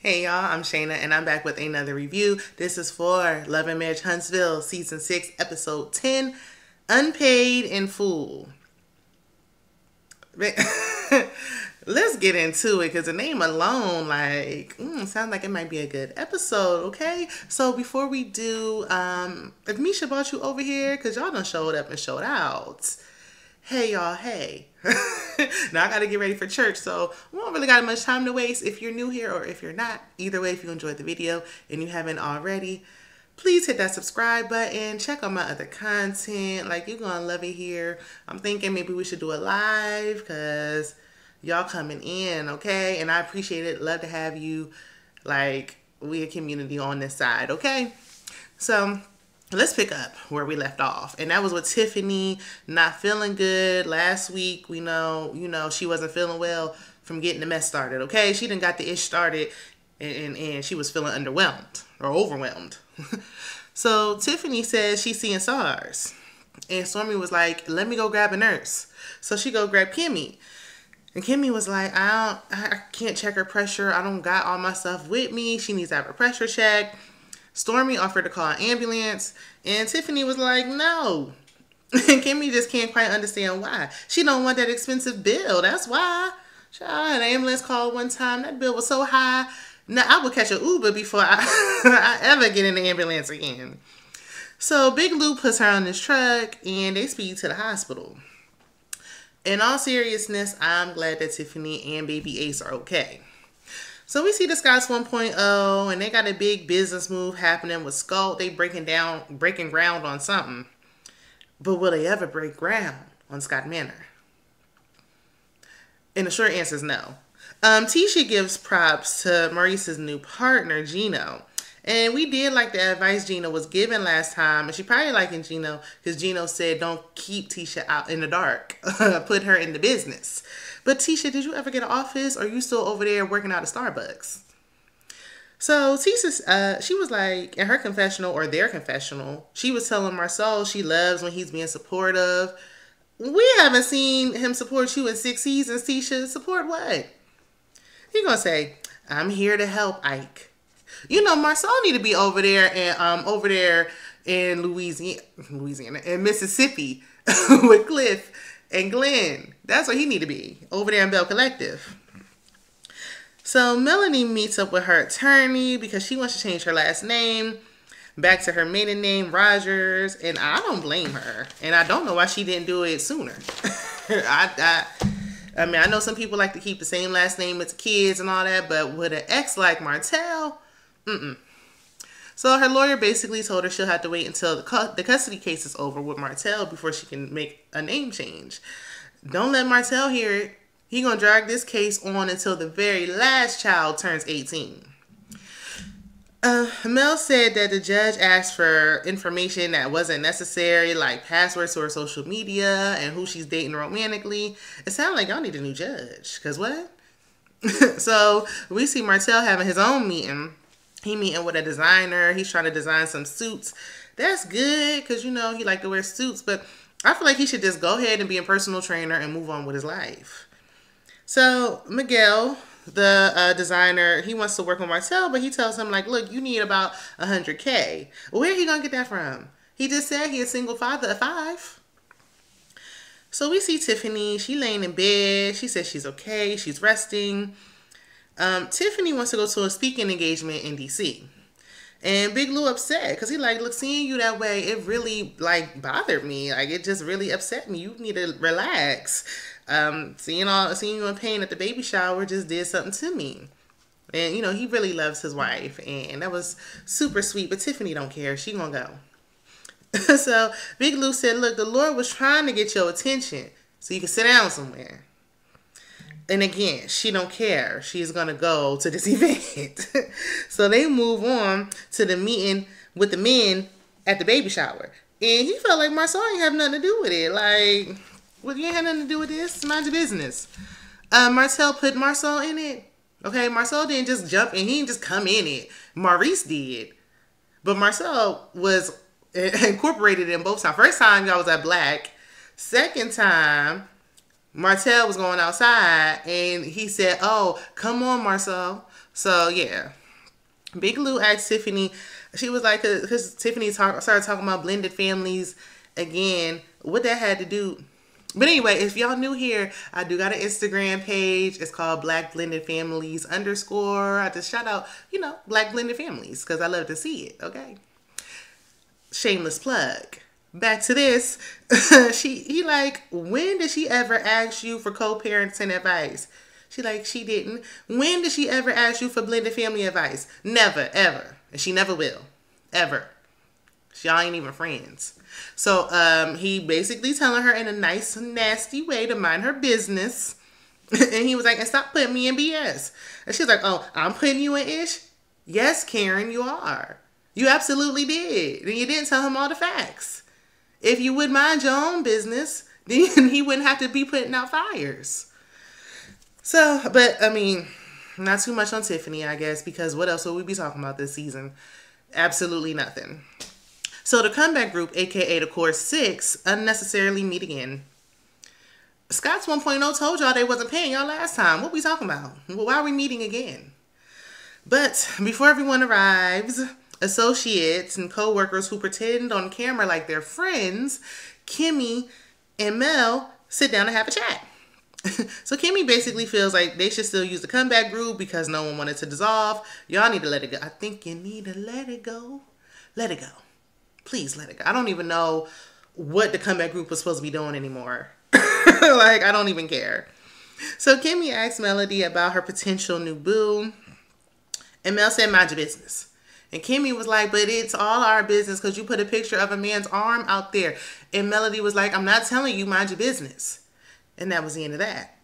Hey y'all, I'm Shana and I'm back with another review. This is for Love and Marriage Huntsville, Season 6, Episode 10, Unpaid in Full. Let's get into it because the name alone, like, mm, sounds like it might be a good episode, okay? So before we do, um, if Misha brought you over here, because y'all done showed up and showed out hey y'all, hey. now I gotta get ready for church, so we don't really got much time to waste. If you're new here or if you're not, either way, if you enjoyed the video and you haven't already, please hit that subscribe button. Check out my other content. Like you're gonna love it here. I'm thinking maybe we should do a live because y'all coming in, okay? And I appreciate it. Love to have you. Like we a community on this side, okay? So let's pick up where we left off. And that was with tiffany not feeling good last week. We know you know she wasn't feeling well from getting the mess started okay? She didn't got the ish started and, and, and she was feeling underwhelmed or overwhelmed. So tiffany says she's seeing stars. And stormy was like let me go grab a nurse. So she go grab kimmy. And Kimmy was like, I don't, I can't check her pressure. I don't got all my stuff with me. She needs to have a pressure check. Stormy offered to call an ambulance, and Tiffany was like, no. And Kimmy just can't quite understand why. She don't want that expensive bill. That's why. Child, an ambulance call one time. That bill was so high. Now I would catch an Uber before I, I ever get in the ambulance again. So Big Lou puts her on this truck and they speed to the hospital. In all seriousness, I'm glad that Tiffany and baby Ace are okay. So we see the Scotts 1.0 and they got a big business move happening with Scott. They breaking down, breaking ground on something. But will they ever break ground on Scott Manor? And the short answer is no. Um, Tisha gives props to Maurice's new partner, Gino. And we did like the advice Gino was given last time. And she probably liking Gino because Gino said, don't keep Tisha out in the dark. Put her in the business. But Tisha, did you ever get an office or you still over there working out at Starbucks? So Tisha, uh, she was like in her confessional or their confessional, she was telling Marsau she loves when he's being supportive. We haven't seen him support you in six seasons, Tisha. Support what? He gonna say, "I'm here to help Ike." You know, Marsau need to be over there and um over there in Louisiana, Louisiana, in Mississippi with Cliff and Glenn. That's where he need to be, over there in Bell Collective. So Melanie meets up with her attorney because she wants to change her last name back to her maiden name, Rogers, and I don't blame her. And I don't know why she didn't do it sooner. I, I, I mean, I know some people like to keep the same last name as kids and all that, but with an ex like Martell, mm-mm. So her lawyer basically told her she'll have to wait until the, cu- the custody case is over with Martell before she can make a name change. Don't let Martell hear it. He gonna drag this case on until the very last child turns 18. Uh, Mel said that the judge asked for information that wasn't necessary, like passwords to her social media and who she's dating romantically. It sounded like y'all need a new judge. Cause what? so we see Martell having his own meeting he meeting with a designer. He's trying to design some suits. That's good because you know he like to wear suits, but I feel like he should just go ahead and be a personal trainer and move on with his life. So Miguel, the uh, designer, he wants to work with Marcel, but he tells him like, look, you need about a hundred k. Where he gonna get that from? He just said he a single father of five. So we see Tiffany. She laying in bed. She says she's okay. She's resting. Um, Tiffany wants to go to a speaking engagement in DC. And Big Lou upset because he like, look, seeing you that way, it really like bothered me. Like it just really upset me. You need to relax. Um, seeing all seeing you in pain at the baby shower just did something to me. And you know, he really loves his wife and that was super sweet, but Tiffany don't care. She gonna go. so Big Lou said, Look, the Lord was trying to get your attention so you can sit down somewhere and again, she don't care. She's gonna go to this event. so they move on to the meeting with the men at the baby shower. And he felt like Marsau ain't have nothing to do with it. Like, well, you ain't have nothing to do with this. Mind your business. Uh, Marsau put Marsau in it. Okay, Marsau didn't just jump and he didn't just come in it. Maurice did. But Marsau was incorporated in both times. First time y'all was at black. Second time, Martell was going outside and he said, Oh, come on, Marsau. So, yeah. Big Lou asked Tiffany, she was like, because Tiffany talk, started talking about blended families again, what that had to do. But anyway, if y'all new here, I do got an Instagram page. It's called Black Blended Families underscore. I just shout out, you know, Black Blended Families because I love to see it. Okay. Shameless plug back to this. she he like, when did she ever ask you for co-parenting advice? She like, she didn't. When did she ever ask you for blended family advice? Never, ever. And she never will. Ever. Y'all ain't even friends. So um he basically telling her in a nice, nasty way to mind her business. and he was like, and stop putting me in BS. And she's like, oh, I'm putting you in ish? Yes, Karen, you are. You absolutely did. And you didn't tell him all the facts. If you would mind your own business, then he wouldn't have to be putting out fires. So, but I mean, not too much on Tiffany, I guess, because what else will we be talking about this season? Absolutely nothing. So the comeback group, aka the core six, unnecessarily meet again. Scott's 1.0 told y'all they wasn't paying y'all last time. What we talking about? why are we meeting again? But before everyone arrives, associates and co-workers who pretend on camera like they're friends, Kimmy and Mel sit down and have a chat. so Kimmy basically feels like they should still use the comeback group because no one wanted to dissolve. Y'all need to let it go. I think you need to let it go. Let it go. Please let it go. I don't even know what the comeback group was supposed to be doing anymore. like I don't even care. So Kimmy asked Melody about her potential new boo. And Mel said, mind your business. And Kimmy was like, but it's all our business because you put a picture of a man's arm out there. And Melody was like, I'm not telling you, mind your business. And that was the end of that.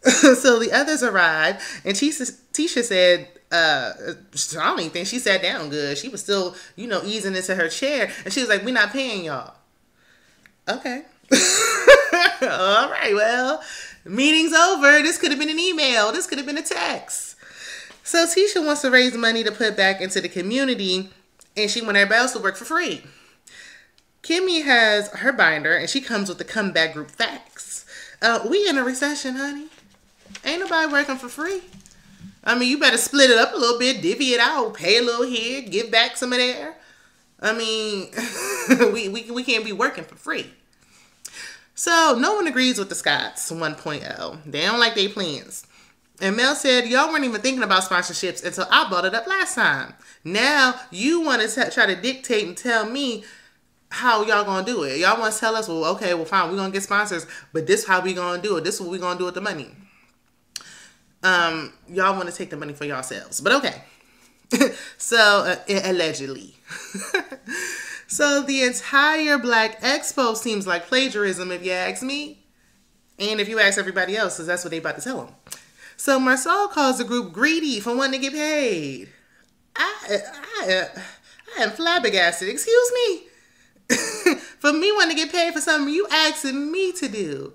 so the others arrived, and Tisha, Tisha said, uh, I don't even think she sat down good. She was still, you know, easing into her chair. And she was like, We're not paying y'all. Okay. all right, well, meeting's over. This could have been an email, this could have been a text. So Tisha wants to raise money to put back into the community, and she wants everybody else to work for free. Kimmy has her binder, and she comes with the comeback group facts. Uh, we in a recession, honey. Ain't nobody working for free. I mean, you better split it up a little bit, divvy it out, pay a little here, give back some of there. I mean, we, we, we can't be working for free. So no one agrees with the Scotts 1.0. They don't like their plans. And Mel said, Y'all weren't even thinking about sponsorships until I brought it up last time. Now you want to try to dictate and tell me how y'all gonna do it. Y'all want to tell us, well, okay, well, fine, we're gonna get sponsors, but this how we gonna do it. This is what we gonna do with the money. Um, y'all want to take the money for yourselves, but okay. so uh, allegedly. so the entire Black Expo seems like plagiarism, if you ask me, and if you ask everybody else, because that's what they about to tell them. So Marsau calls the group greedy for wanting to get paid. I, I, I am flabbergasted. Excuse me? for me wanting to get paid for something you asking me to do.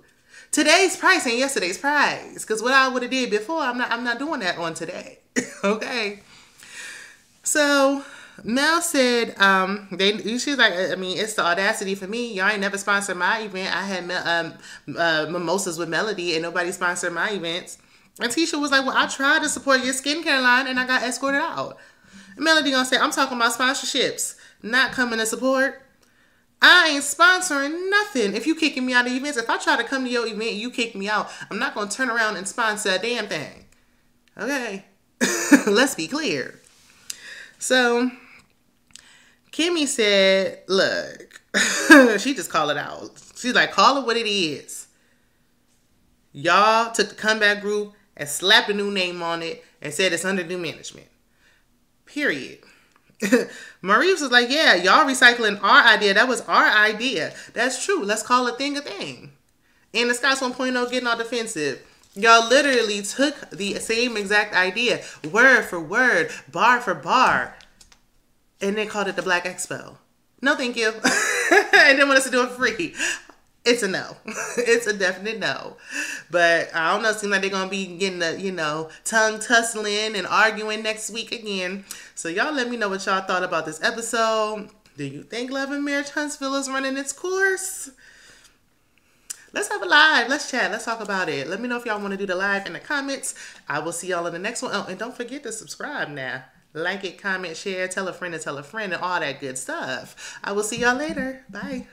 Today's price ain't yesterday's price. Cause what I would have did before, I'm not I'm not doing that on today. okay. So Mel said, um, they she's like, I mean, it's the audacity for me. Y'all ain't never sponsored my event. I had um, uh, mimosas with Melody, and nobody sponsored my events. And Tisha was like, Well, I tried to support your skincare line and I got escorted out. Melody gonna say, I'm talking about sponsorships, not coming to support. I ain't sponsoring nothing. If you kicking me out of events, if I try to come to your event, you kick me out. I'm not gonna turn around and sponsor a damn thing. Okay. Let's be clear. So Kimmy said, look, she just called it out. She's like, call it what it is. Y'all took the comeback group and slapped a new name on it and said it's under new management. Period. Maurice was like, yeah, y'all recycling our idea. That was our idea. That's true. Let's call a thing a thing. And the Scotts 1.0 getting all defensive. Y'all literally took the same exact idea, word for word, bar for bar, and they called it the Black Expo. No, thank you. and then want us to do it free it's a no. it's a definite no. But I don't know. Seems like they're gonna be getting the you know tongue tussling and arguing next week again. So y'all let me know what y'all thought about this episode. Do you think Love and Marriage Huntsville is running its course? let's have a live. Let's chat. Let's talk about it. Let me know if y'all want to do the live in the comments. I will see y'all in the next one. Oh, and don't forget to subscribe now. Like it, comment, share, tell a friend to tell a friend, and all that good stuff. I will see y'all later. Bye.